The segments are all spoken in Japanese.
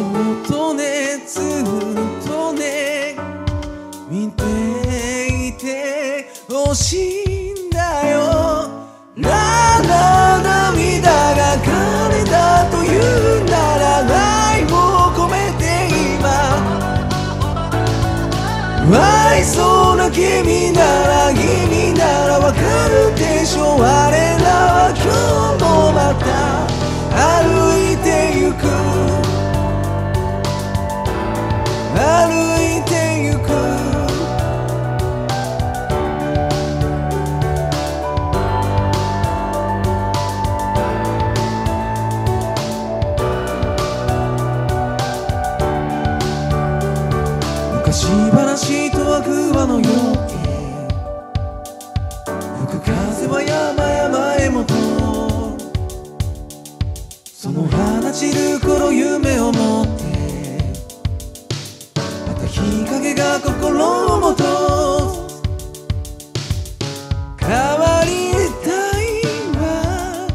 っねずっとね見ていてほしいんだよ。なら涙が金だと言うなら愛をこめて今。愛想な君なら君ならわかるでしょ。う話とは空話のように吹く風は山々へもとその放ちる頃夢を持ってまた日陰が心をもと変わりたいは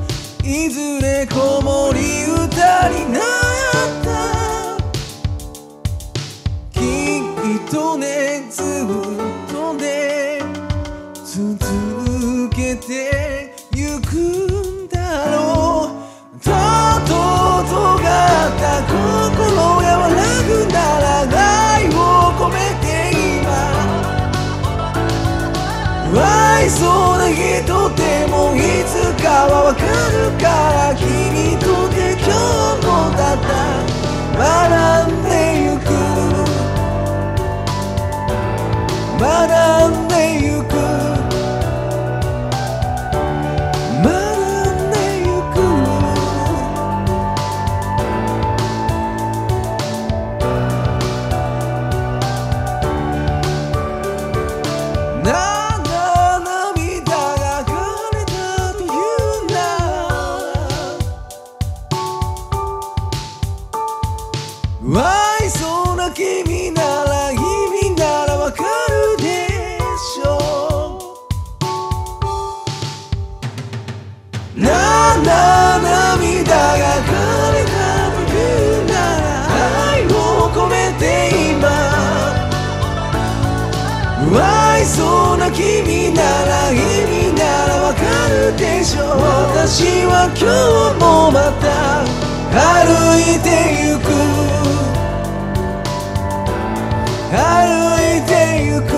いずれてゆくんだろう。とうととがった心和らぐなら愛を込めて今。愛想な人でもいつかはわかるから君とて今日もた。だ学んでゆく。学んで愛想な君なら君ならわかるでしょうなあな涙が枯れたというなら愛を込めて今愛想な君なら君ならわかるでしょ。う私は今日もまた歩いてゆく。歩いてゆく。